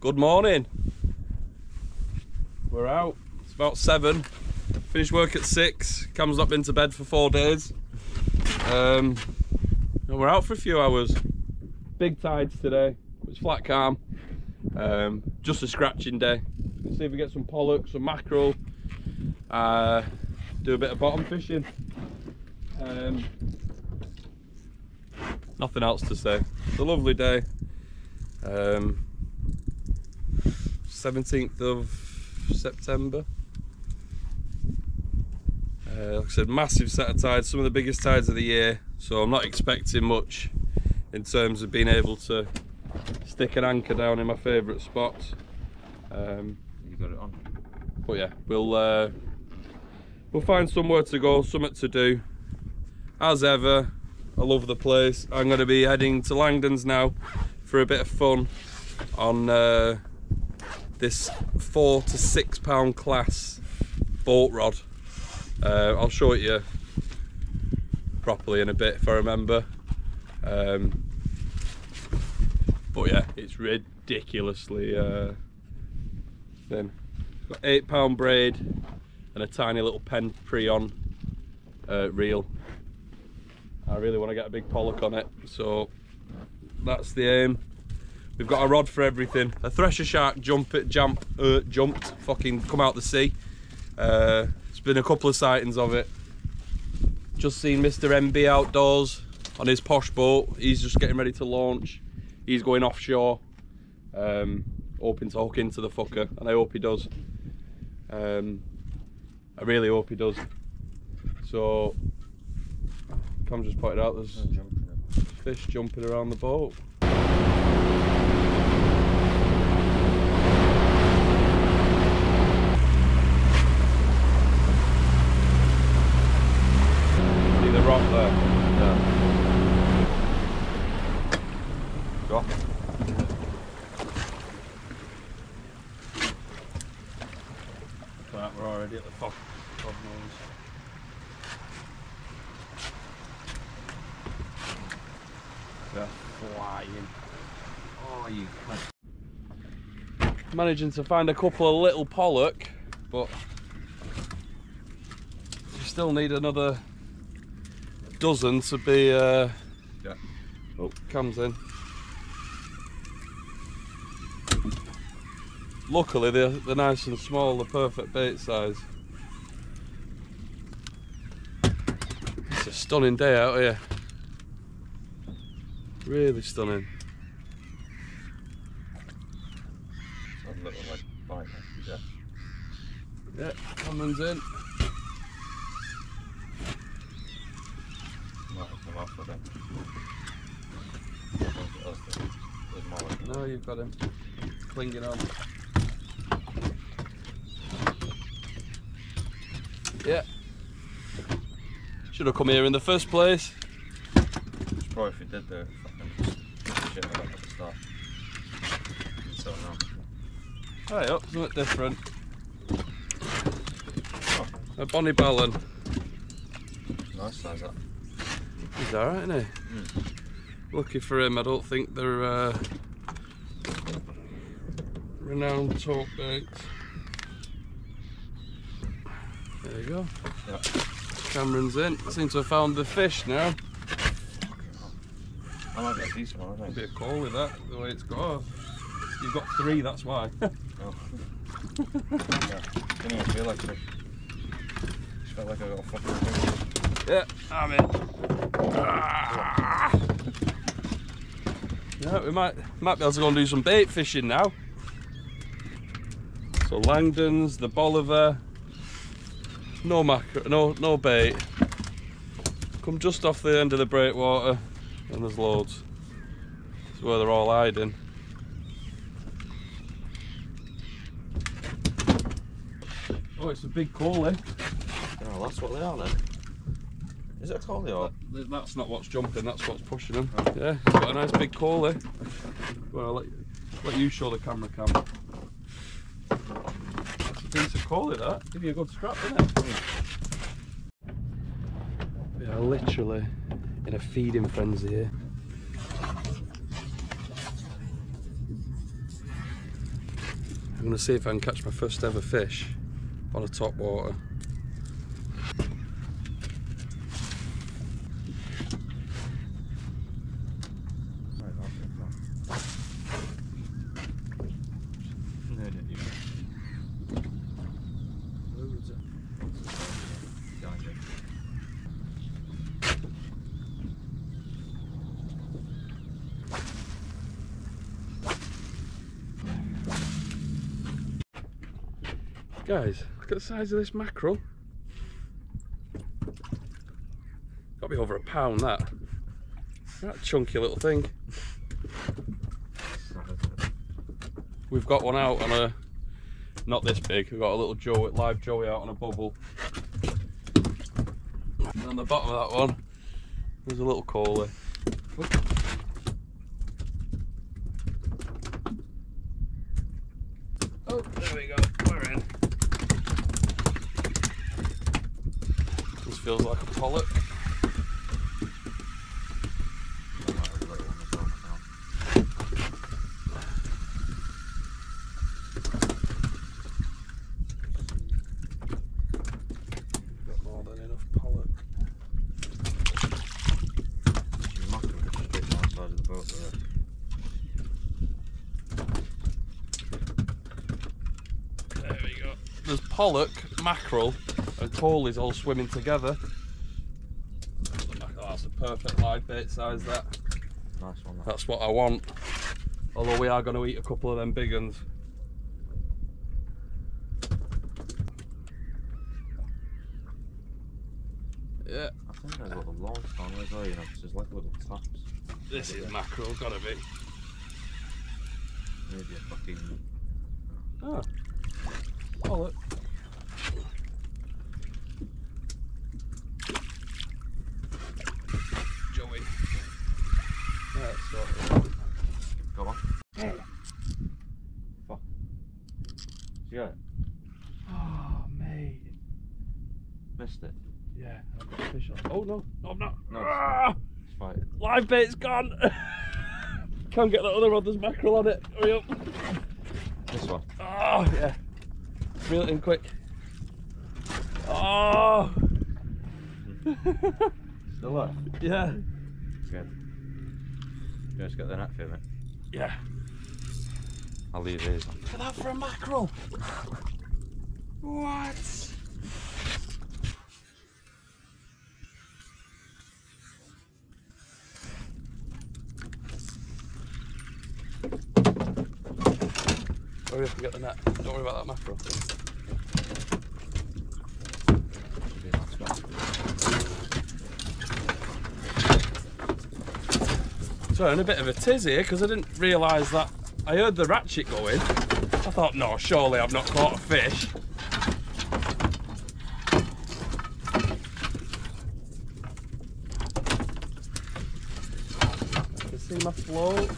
Good morning. We're out. It's about seven. Finished work at six. Cam's not been to bed for four days. Um, and we're out for a few hours. Big tides today. It's flat calm. Um, just a scratching day. Let's see if we get some pollock, some mackerel. Uh, do a bit of bottom fishing. Um, nothing else to say. It's a lovely day. Um, 17th of September. Uh, like I said, massive set of tides, some of the biggest tides of the year. So I'm not expecting much in terms of being able to stick an anchor down in my favourite spot. Um, You got it on. but yeah, we'll uh, we'll find somewhere to go, something to do. As ever, I love the place. I'm going to be heading to Langdon's now for a bit of fun on uh, this four to six pound class boat rod. Uh, I'll show it you properly in a bit if I remember. Um, but yeah, it's ridiculously uh, thin. Got eight pound braid and a tiny little pen pre-on uh, reel. I really want to get a big pollock on it, so that's the aim. We've got a rod for everything. A thresher shark jump it, jump, uh, jumped, fucking come out the sea. Uh, it's been a couple of sightings of it. Just seen Mr. MB outdoors on his posh boat. He's just getting ready to launch. He's going offshore, um, hoping to hook into the fucker, and I hope he does. Um, I really hope he does. So, Cam just pointed out there's fish jumping around the boat. See the rock there? Yeah. Go. Right, we're at the fuck. God knows. Flying. Oh, you Managing to find a couple of little pollock, but you still need another dozen to be. Uh... Yeah. Oh, comes in. Luckily, they're, they're nice and small, the perfect bait size. It's a stunning day out here. Really stunning. a little like bite yeah. Cameron's in. No, you've got him. Clinging on. Yeah. Should have come here in the first place. It's probably if you did the fucking shit like at the start. So no. Hey up, something different. Oh, A Bonnie Ballan. nice size that. He's alright, isn't he? Lucky for him, I don't think they're uh, renowned talk baits. There you go. Yeah. Cameron's in. Seems to have found the fish now. I might get a decent one, I A think. bit cold with that, the way it's got. You've got three, that's why. Oh. yeah. Didn't even feel like it. Just felt like I got a fucking yeah, I'm in. Ah. Yeah, we might might be able to go and do some bait fishing now. So Langdon's, the Bolivar, no mackerel, no no bait. Come just off the end of the breakwater, and there's loads. It's where they're all hiding. Oh, it's a big coley. Eh? Oh, that's what they are then. Is it a coley or? That- That's not what's jumping, that's what's pushing him. Yeah, he's got a nice big coley. Eh? Well, I'll let, let you show the camera cam. Decent coley, that. Give you a good scrap, it? We are literally in a feeding frenzy here. I'm going to see if I can catch my first ever fish on a top water. Right, okay, come on. No, no, you- Behind you. Guys, look at the size of this mackerel. Got to be over a pound that. That chunky little thing. We've got one out on a, not this big, we've got a little joey, live joey out on a bubble. And on the bottom of that one, there's a little coley. Oh, there we go, we're in. This feels like a pollock. That might be a little one as well now. Got more than enough pollock. You must have just straight down the side of the boat there. There we go. There's pollock, mackerel, and is all swimming together. Oh, that's a perfect live bait size. That. Nice one. That. That's what I want. Although we are going to eat a couple of them big ones. Yeah, I think there's little long on as well, you know, there's like little taps. this is mackerel, gotta be. Maybe a fucking. Ah. Oh, pollock. Joey. That's sort of. Go on. Fuck. Yeah, Oh, mate. Missed it. Yeah, I've got a fish on. Oh no, no, I'm not. No, it's Ah, It's fine. live bait's gone. Can't get that other rod. There's mackerel on it. Hurry up. This one. Oh yeah. Reel it in quick. Oh. Still there? yeah. Good. You just get the net for me. Yeah. I'll leave these. Look at that for a mackerel. what? Hurry up and get the net. Don't worry about that one. So I'm in a bit of a tiz here because I didn't realise that I heard the ratchet going. I thought, no, surely I've not caught a fish. I can see my float.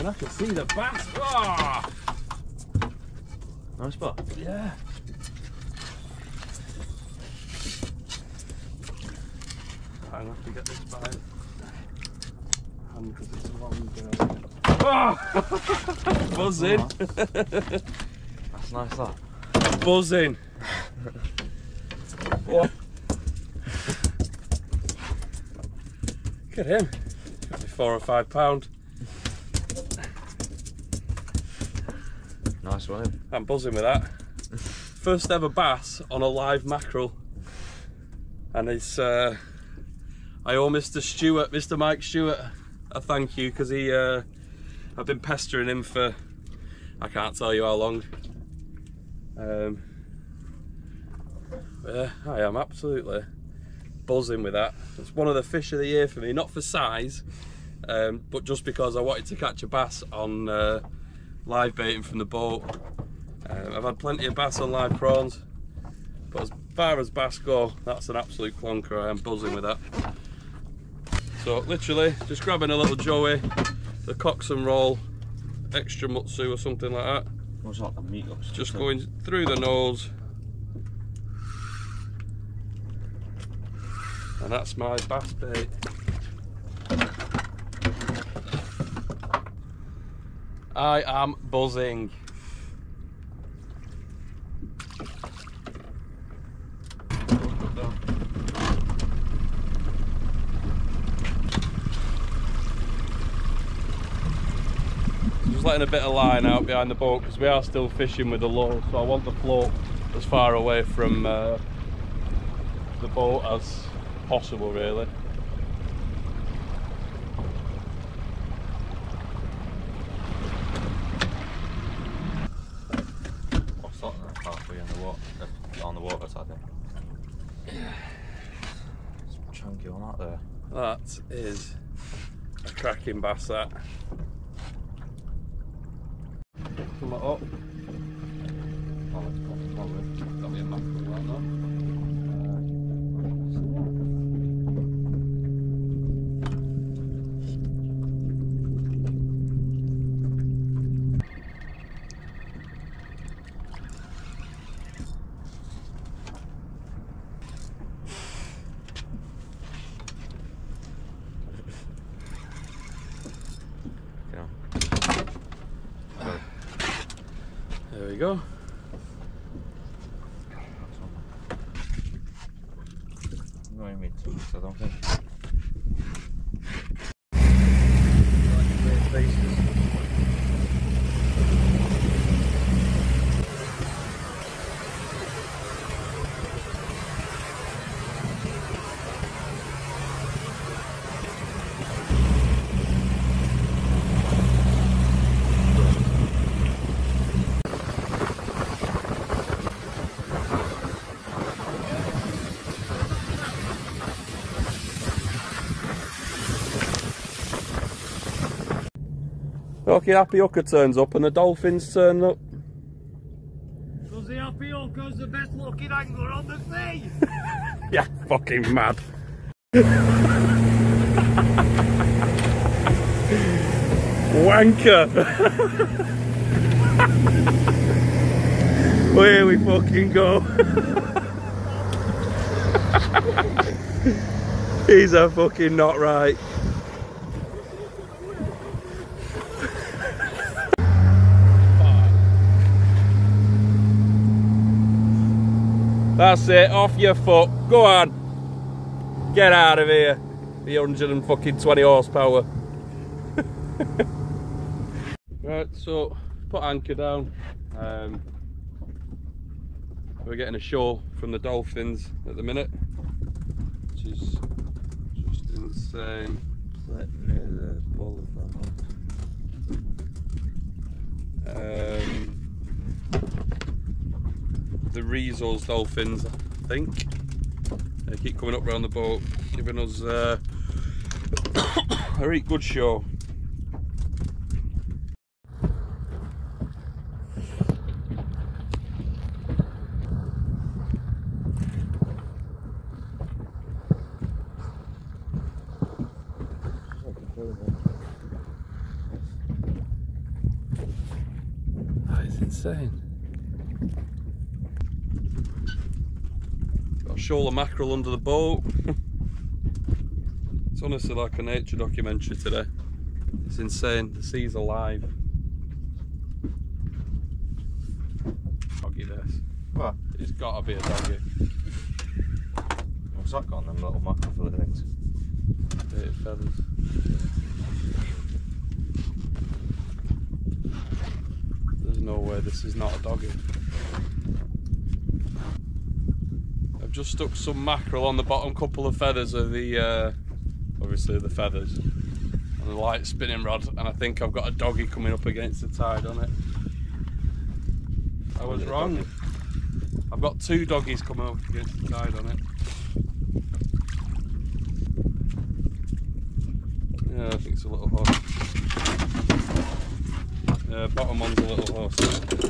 And I can see the bass. Ah! Nice spot. Yeah. I'm gonna have to get this by hand because it's a long uh... oh! Buzzing. That's nice that. Buzzing. Look at him. Got me four or five pound. Nice one. I'm buzzing with that. First ever bass on a live mackerel. And it's, uh, I owe Mr. Stewart, Mr. Mike Stewart, a thank you because he, uh, I've been pestering him for, I can't tell you how long. Um, yeah, I am absolutely buzzing with that. It's one of the fish of the year for me, not for size, um, but just because I wanted to catch a bass on uh, live baiting from the boat. Um, I've had plenty of bass on live prawns, but as far as bass go, that's an absolute clunker. I am buzzing with that. So literally, just grabbing a little joey, the Cox & Rawle, extra mutsu or something like that. What's that? The meat Just going through the nose. And that's my bass bait. I am buzzing. Just letting a bit of line out behind the boat because we are still fishing with the low, so I want the float as far away from uh, the boat as possible, really. What's that? there? Halfway on the water, on the water side there. Some chunky one out there. That is a cracking bass. That. Come on up. Oh, it's got- probably. That'll be a mackerel, that, no? Go. No, I mean two, so I don't think. Okay, Happy Hooker turns up and the dolphins turn up. Because the happy hooker's the best looking angler on the sea. Yeah, fucking mad. Wanker. Where we fucking go. He's a fucking not right. That's it, off your foot. Go on. Get out of here. The 120 horsepower. right, so put anchor down. Um, we're getting a show from the dolphins at the minute, which is just insane. Um, the Risso's dolphins, I think. They keep coming up round the boat, giving us uh, a really good show. That is insane. Got a shoal of mackerel under the boat. it's honestly like a nature documentary today. It's insane. The sea's alive. Doggy this. What? It's gotta be a doggy. What's that got on them little mackerel fillet things? Eight feathers. There's no way this is not a doggy. I've just stuck some mackerel on the bottom couple of feathers of the, uh, obviously the feathers, and the light spinning rod, and I think I've got a doggy coming up against the tide on it. I was Is it a wrong. I've got two doggies coming up against the tide on it. Yeah, I think it's a little horse. Yeah, bottom one's a little horse.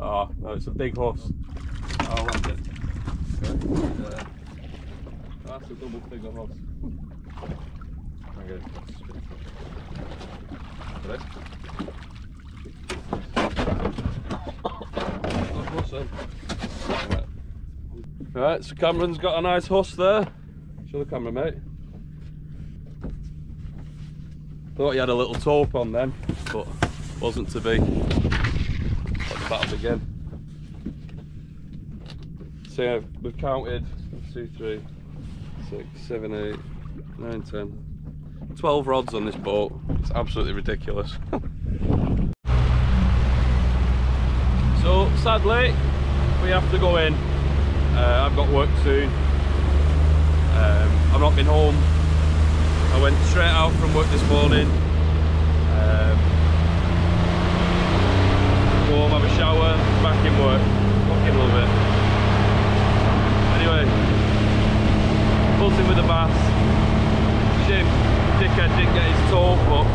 oh no, it's a big horse. Land it. Uh, that's a double figure horse. Okay. Right. Good horse. Right. Right, so Cameron's got a nice horse there. Show the camera, mate. Thought he had a little tope on then, but wasn't to be. The battle begin. So yeah, we've counted two, three, six, seven, eight, nine, ten. 12 rods on this boat. It's absolutely ridiculous. so sadly, we have to go in. Uh, I've got work soon. Um, I've not been home. I went straight out from work this morning. Um, go home, have a shower, back in work. Fucking love it. Anyway, buzzing with the bass. Shame dickhead didn't get his talk, but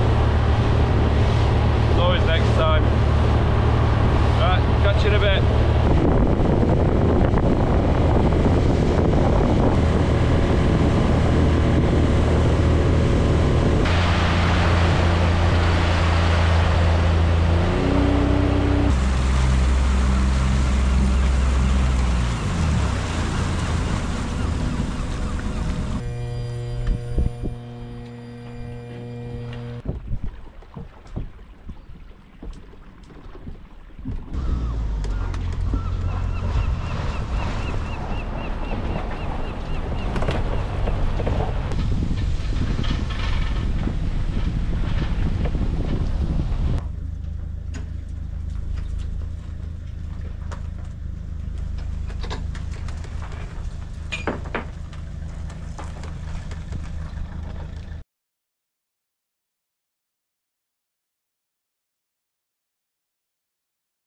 it's always next time. Right, catch you in a bit.